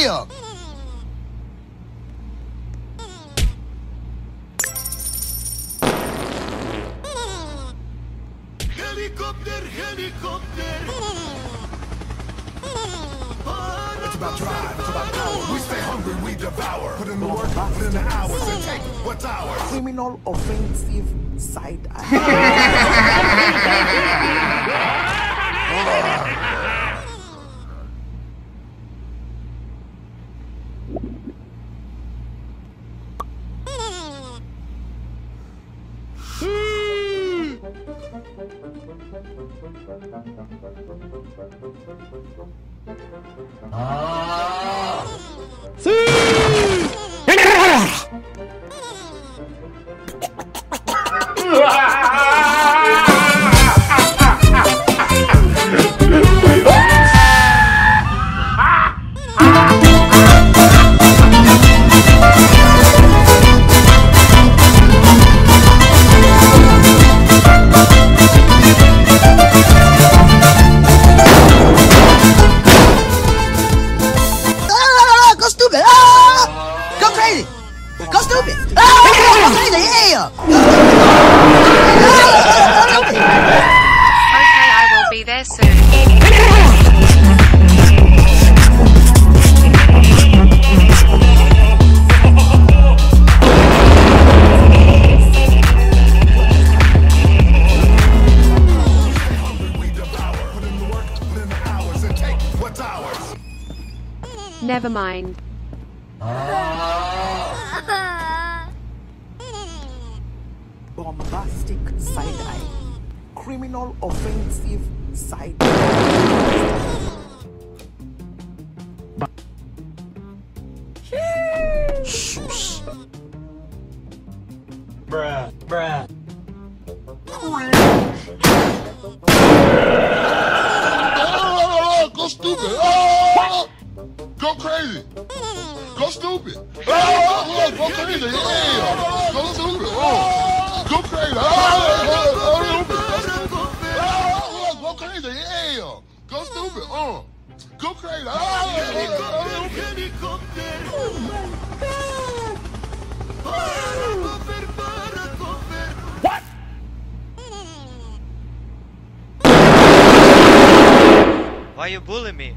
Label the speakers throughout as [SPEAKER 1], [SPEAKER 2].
[SPEAKER 1] yeah.
[SPEAKER 2] Helicopter, helicopter.
[SPEAKER 3] It's about drive, it's about power. We stay hungry, we devour. Put in the work, put in the hours, and take what's ours.
[SPEAKER 4] criminal offensive side eye.
[SPEAKER 1] Ah,
[SPEAKER 5] Never mind.
[SPEAKER 4] Bombastic side eye. Criminal offensive side eye.
[SPEAKER 6] Bruh.
[SPEAKER 7] Oh, go stupid. Oh, go crazy. Go stupid. Oh, go crazy. Go stupid. Oh, go crazy. Oh, Go stupid. Oh, go crazy. Oh,
[SPEAKER 2] Helicopter. Paracover, paracover.
[SPEAKER 6] What?
[SPEAKER 8] Why you bullying me?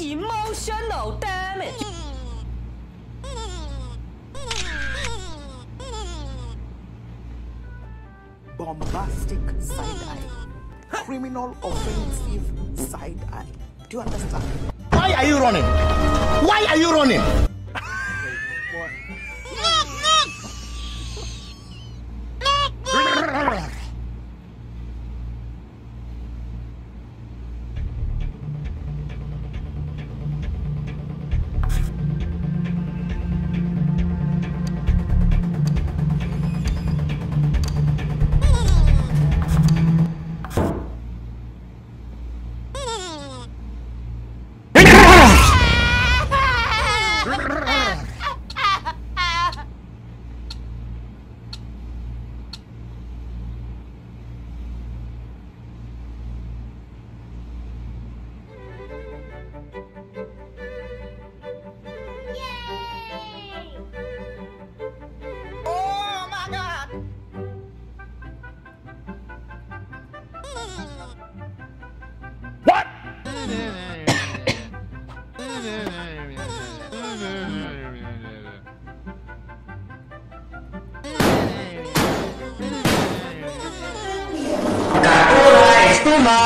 [SPEAKER 9] Emotional damage.
[SPEAKER 4] Bombastic side eye. Criminal offensive side eye. Do you understand?
[SPEAKER 6] Why are you running? Why are you running? Puma.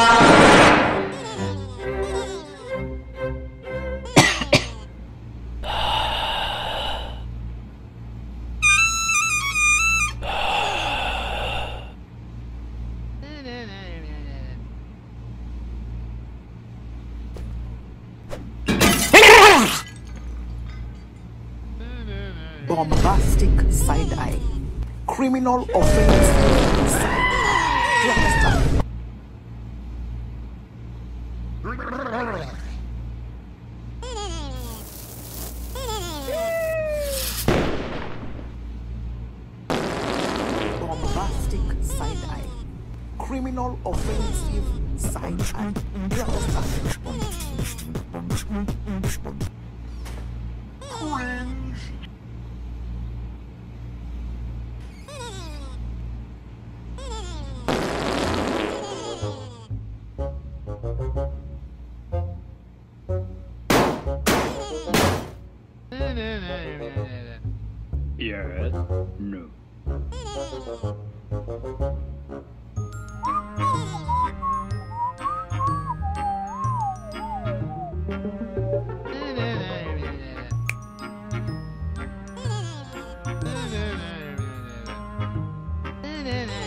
[SPEAKER 4] Bombastic side-eye. Criminal offense. Criminal offensive side?
[SPEAKER 10] Yes. No. No.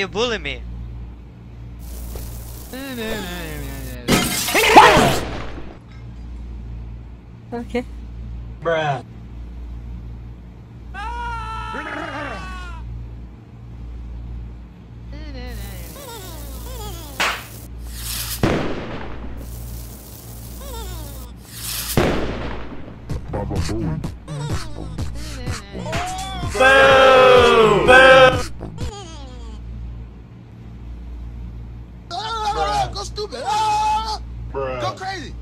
[SPEAKER 8] You bully me?
[SPEAKER 11] Okay.
[SPEAKER 9] Bruh.
[SPEAKER 1] Go stupid. Ah, go crazy.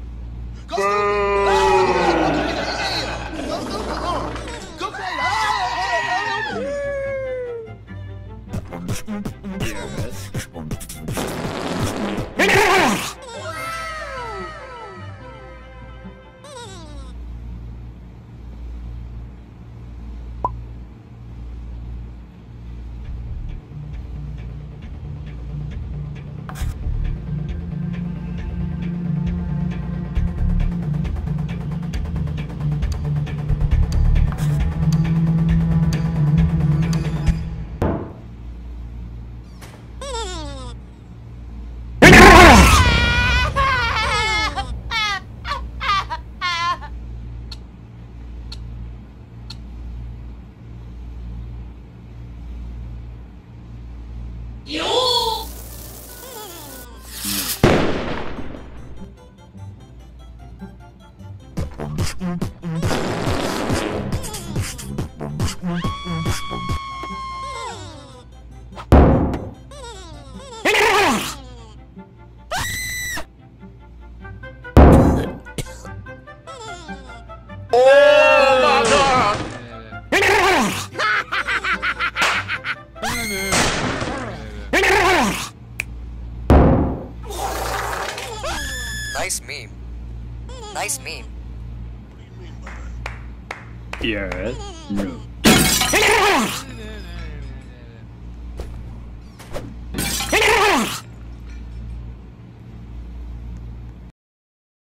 [SPEAKER 1] Go stupid.
[SPEAKER 12] Nice meme. Nice meme.
[SPEAKER 10] Yes. No.